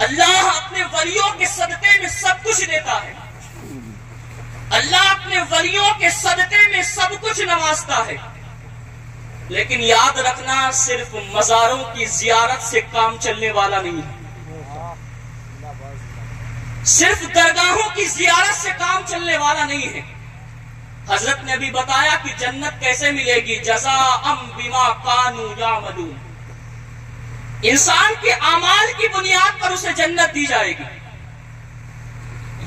अल्लाह अपने वलियों के सदते में सब कुछ देता है। अल्लाह अपने वलियों के सदते में सब कुछ नवाजता है। लेकिन याद रखना, सिर्फ़ मजारों की जियारत से काम चलने वाला नहीं है। सिर्फ़ दरगाहों की जियारत से काम चलने वाला नहीं है। हज़रत ने अभी बताया कि जन्नत कैसे मिलेगी? जजा अम बिमा कानू या मलू इंसान के अमाल की बुनियाद पर उसे जन्नत दी जाएगी।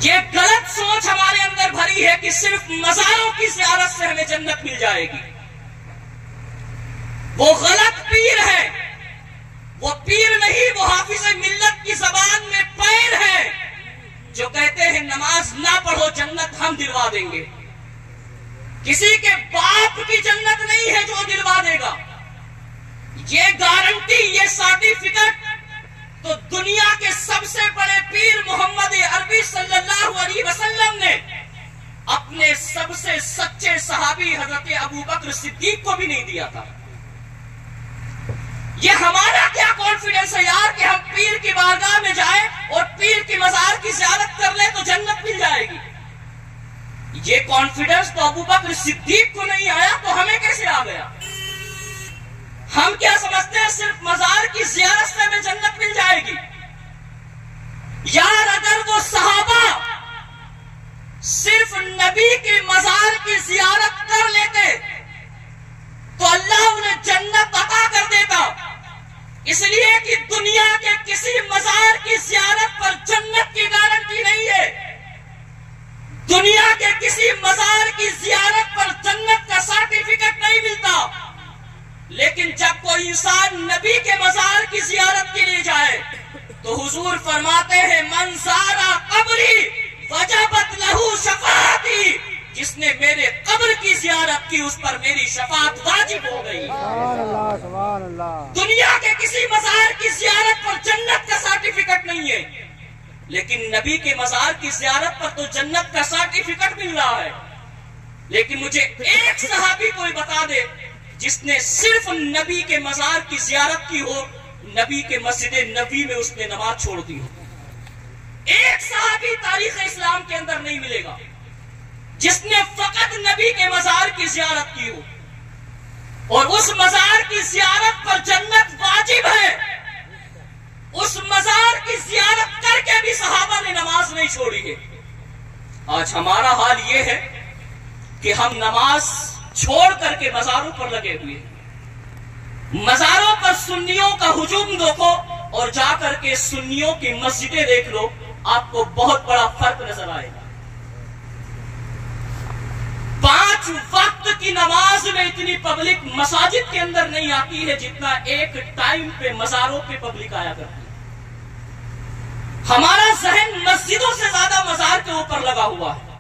ये गलत सोच हमारे अंदर भरी है कि सिर्फ़ मजारों की जियारत से हमें जन्नत मिल जाएगी। वो गलत पीर है। वो पीर नहीं, वो हाफिज मिल्लत की जबान में पैर है। जो कहते हैं, नमाज़ ना पढ़ो, जन्नत हम दिलवा देंगे। किसी के बाप की जन्नत नहीं है जो दिलवा देगा। ये गारंटी, ये सर्टिफिकेट तो दुनिया के सबसे बड़े पीर मोहम्मद अरबी सल्लल्लाहु अलैहि वसल्लम ने अपने सबसे सच्चे सहाबी हज़रत अबू बकर सिद्दीक को भी नहीं दिया था। ये हमारा क्या कॉन्फिडेंस है यार कि हम पीर की बारगाह में जाए और पीर की मजार की जियारत कर ले तो जन्नत मिल जाएगी। ये कॉन्फिडेंस तो अबू बकर सिद्दीक को नहीं आया तो हमें कैसे आ गया? हम क्या समझते हैं सिर्फ़ मजार की जियारत से हमें जन्नत मिल जाएगी? यार, अगर वो सहाबा सिर्फ़ नबी के मजार की जियारत कर लेते तो अल्लाह उन्हें जन्नत अता कर देता। इसलिए कि दुनिया के किसी मजार जियारत के लिए जाए। तो हुजूर फरमाते हैं मंसारा कबरी वजबत लहू शफाती। जिसने मेरे कब्र की जियारत की उस पर मेरी शफात वाजिब हो गई। दुनिया के किसी मजार की जियारत पर जन्नत का सर्टिफिकेट नहीं है। लेकिन नबी के मजार की जियारत पर तो जन्नत का सर्टिफिकेट मिल रहा है। लेकिन मुझे एक सहाबी कोई बता दे जिसने सिर्फ़ नबी के मजार की जियारत की हो नबी के मस्जिद नबी में उसने नमाज़ छोड़ दी हो। एक सहाबी तारीख इस्लाम के अंदर नहीं मिलेगा। जिसने फकत नबी के मजार की जियारत की हो। और उस मजार की जियारत पर जन्नत वाजिब है। उस मजार की जियारत करके भी सहाबा ने नमाज़ नहीं छोड़ी है। आज हमारा हाल यह है कि हम नमाज़ छोड़ करके मजारों पर लगे हुए हैं। मजारों सुन्नियों का हुजूम देखो और जाकर के सुन्नियों की मस्जिदें देख लो, आपको बहुत बड़ा फ़र्क नज़र आएगा। पाँच वक्त की नमाज़ में इतनी पब्लिक मसाजिद के अंदर नहीं आती है जितना एक टाइम पे मजारों पे पब्लिक आया करती है। हमारा जहन मस्जिदों से ज़्यादा मजार के ऊपर लगा हुआ है।